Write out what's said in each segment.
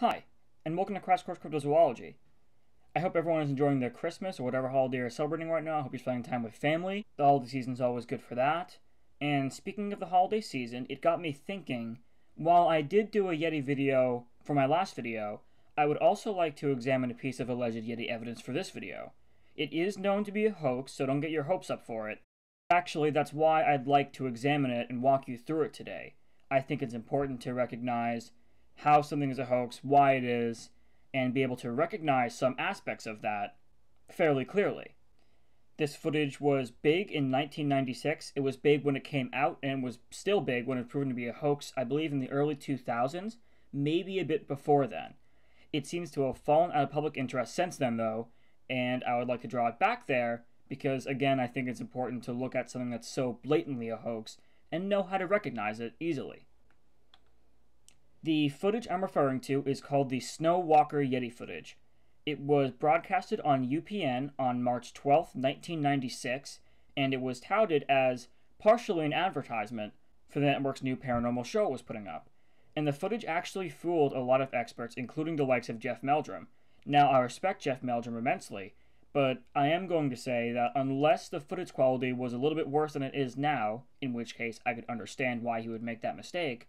Hi, and welcome to Crash Course Cryptozoology. I hope everyone is enjoying their Christmas or whatever holiday you're celebrating right now. I hope you're spending time with family. The holiday season is always good for that. And speaking of the holiday season, it got me thinking, while I did do a Yeti video for my last video, I would also like to examine a piece of alleged Yeti evidence for this video. It is known to be a hoax, so don't get your hopes up for it. Actually, that's why I'd like to examine it and walk you through it today. I think it's important to recognize how something is a hoax, why it is, and be able to recognize some aspects of that fairly clearly. This footage was big in 1996. It was big when it came out, and was still big when it proven to be a hoax, I believe, in the early 2000s, maybe a bit before then. It seems to have fallen out of public interest since then, though, and I would like to draw it back there because, again, I think it's important to look at something that's so blatantly a hoax and know how to recognize it easily. The footage I'm referring to is called the Snow Walker Yeti footage. It was broadcasted on UPN on March 12, 1996, and it was touted as partially an advertisement for the network's new paranormal show it was putting up. And the footage actually fooled a lot of experts, including the likes of Jeff Meldrum. Now, I respect Jeff Meldrum immensely, but I am going to say that unless the footage quality was a little bit worse than it is now, in which case I could understand why he would make that mistake,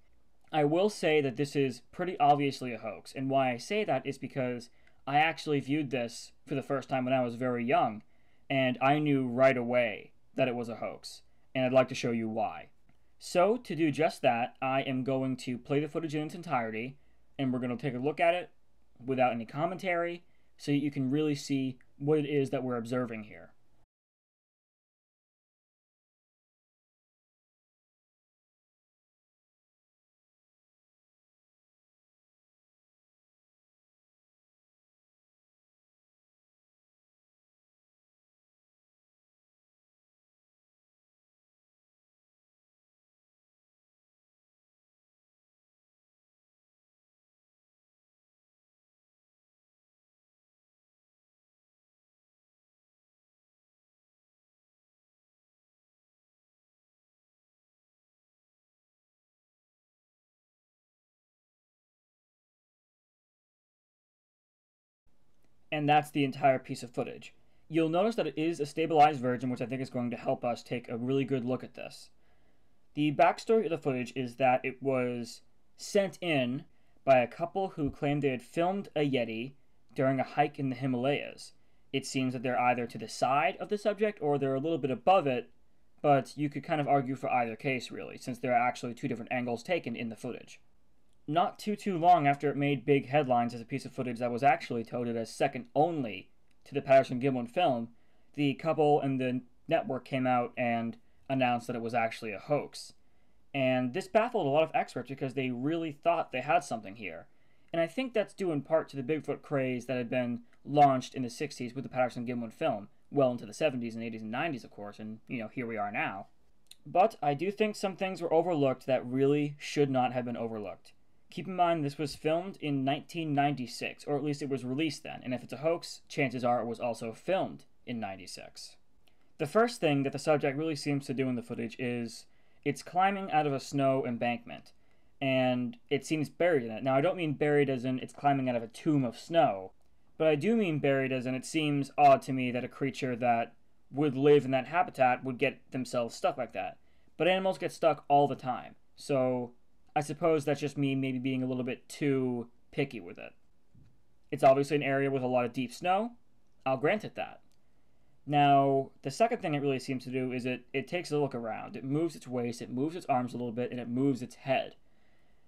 I will say that this is pretty obviously a hoax, and why I say that is because I actually viewed this for the first time when I was very young, and I knew right away that it was a hoax, and I'd like to show you why. So, to do just that, I am going to play the footage in its entirety, and we're going to take a look at it without any commentary, so you can really see what it is that we're observing here. And that's the entire piece of footage. You'll notice that it is a stabilized version, which I think is going to help us take a really good look at this. The backstory of the footage is that it was sent in by a couple who claimed they had filmed a Yeti during a hike in the Himalayas. It seems that they're either to the side of the subject or they're a little bit above it, but you could kind of argue for either case, really, since there are actually two different angles taken in the footage not too too long after it made big headlines as a piece of footage that was actually touted as second only to the Patterson Gimlin film, the couple and the network came out and announced that it was actually a hoax. And this baffled a lot of experts because they really thought they had something here. And I think that's due in part to the Bigfoot craze that had been launched in the 60s with the Patterson Gimlin film, well into the 70s and 80s and 90s, of course, and, you know, here we are now. But I do think some things were overlooked that really should not have been overlooked. Keep in mind this was filmed in 1996, or at least it was released then, and if it's a hoax, chances are it was also filmed in 96. The first thing that the subject really seems to do in the footage is it's climbing out of a snow embankment, and it seems buried in it. Now, I don't mean buried as in it's climbing out of a tomb of snow, but I do mean buried as in it seems odd to me that a creature that would live in that habitat would get themselves stuck like that. But animals get stuck all the time, so I suppose that's just me maybe being a little bit too picky with it. It's obviously an area with a lot of deep snow. I'll grant it that. Now, the second thing it really seems to do is it, it takes a look around. It moves its waist, it moves its arms a little bit, and it moves its head.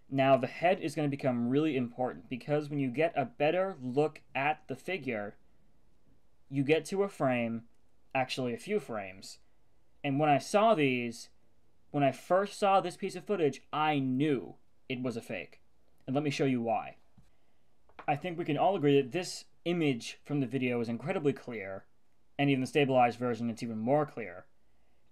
Now, the head is going to become really important because when you get a better look at the figure, you get to a frame, actually a few frames. And when I saw these, when I first saw this piece of footage, I knew it was a fake. And let me show you why. I think we can all agree that this image from the video is incredibly clear, and even the stabilized version, it's even more clear.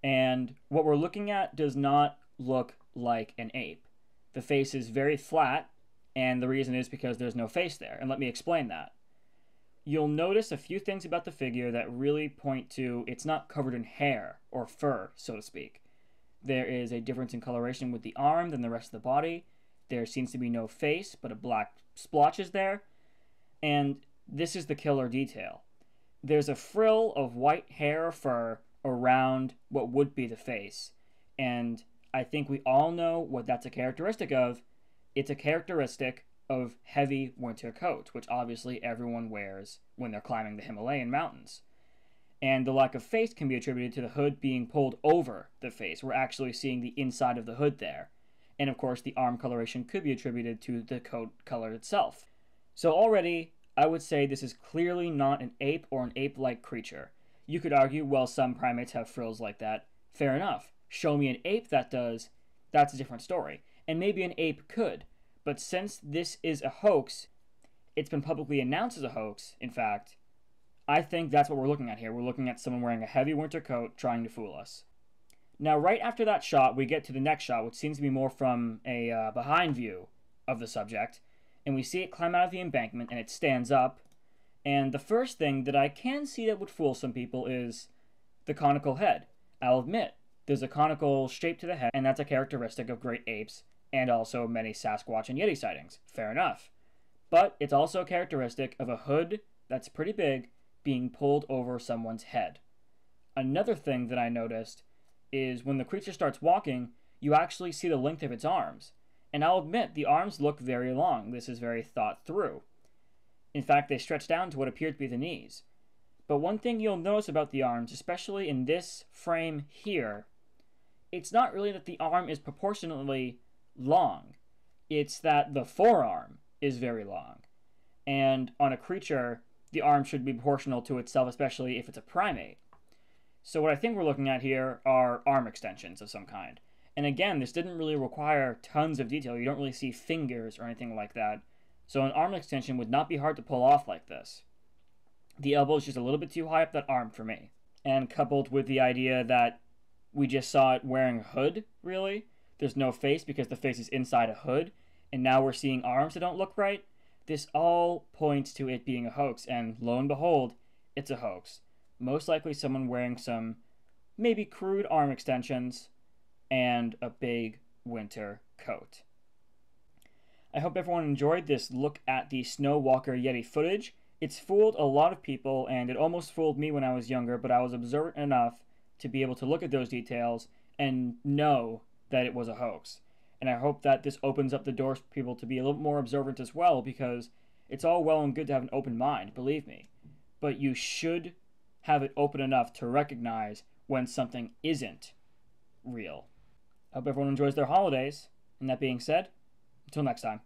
And what we're looking at does not look like an ape. The face is very flat, and the reason is because there's no face there. And let me explain that. You'll notice a few things about the figure that really point to it's not covered in hair or fur, so to speak. There is a difference in coloration with the arm than the rest of the body. There seems to be no face, but a black splotch is there. And this is the killer detail. There's a frill of white hair or fur around what would be the face. And I think we all know what that's a characteristic of. It's a characteristic of heavy winter coat, which obviously everyone wears when they're climbing the Himalayan mountains. And the lack of face can be attributed to the hood being pulled over the face. We're actually seeing the inside of the hood there. And of course, the arm coloration could be attributed to the coat color itself. So already, I would say this is clearly not an ape or an ape like creature. You could argue, well, some primates have frills like that. Fair enough. Show me an ape that does, that's a different story. And maybe an ape could. But since this is a hoax, it's been publicly announced as a hoax, in fact, I think that's what we're looking at here. We're looking at someone wearing a heavy winter coat trying to fool us. Now, right after that shot, we get to the next shot, which seems to be more from a uh, behind view of the subject, and we see it climb out of the embankment and it stands up. And the first thing that I can see that would fool some people is the conical head. I'll admit, there's a conical shape to the head, and that's a characteristic of great apes and also many Sasquatch and Yeti sightings. Fair enough. But it's also a characteristic of a hood that's pretty big being pulled over someone's head. Another thing that I noticed is when the creature starts walking, you actually see the length of its arms. And I'll admit, the arms look very long. This is very thought through. In fact, they stretch down to what appear to be the knees. But one thing you'll notice about the arms, especially in this frame here, it's not really that the arm is proportionately long. It's that the forearm is very long. And on a creature, the arm should be proportional to itself, especially if it's a primate. So what I think we're looking at here are arm extensions of some kind. And again, this didn't really require tons of detail. You don't really see fingers or anything like that. So an arm extension would not be hard to pull off like this. The elbow is just a little bit too high up that arm for me. And coupled with the idea that we just saw it wearing a hood, really, there's no face because the face is inside a hood, and now we're seeing arms that don't look right. This all points to it being a hoax, and lo and behold, it's a hoax. Most likely someone wearing some maybe crude arm extensions and a big winter coat. I hope everyone enjoyed this look at the Snow Walker Yeti footage. It's fooled a lot of people, and it almost fooled me when I was younger, but I was observant enough to be able to look at those details and know that it was a hoax. And I hope that this opens up the doors for people to be a little more observant as well, because it's all well and good to have an open mind, believe me. But you should have it open enough to recognize when something isn't real. I hope everyone enjoys their holidays. And that being said, until next time.